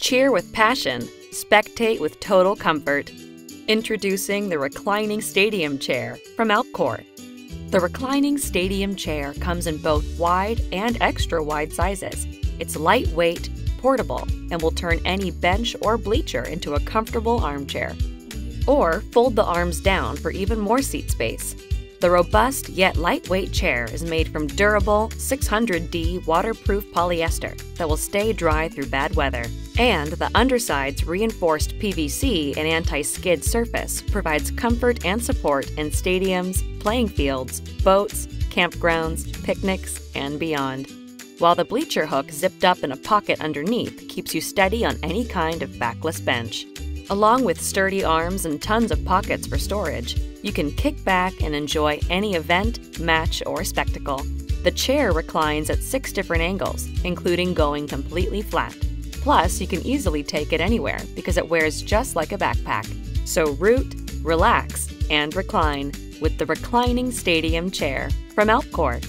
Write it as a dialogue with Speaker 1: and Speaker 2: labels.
Speaker 1: Cheer with passion, spectate with total comfort. Introducing the reclining stadium chair from Alpcour. The reclining stadium chair comes in both wide and extra wide sizes. It's lightweight, portable, and will turn any bench or bleacher into a comfortable armchair. Or fold the arms down for even more seat space. The robust yet lightweight chair is made from durable 600D waterproof polyester that will stay dry through bad weather. And the underside's reinforced PVC and anti skid surface provides comfort and support in stadiums, playing fields, boats, campgrounds, picnics, and beyond. While the bleacher hook zipped up in a pocket underneath keeps you steady on any kind of backless bench. Along with sturdy arms and tons of pockets for storage, you can kick back and enjoy any event, match, or spectacle. The chair reclines at six different angles, including going completely flat. Plus, you can easily take it anywhere because it wears just like a backpack. So root, relax, and recline with the reclining stadium chair from Alpcour.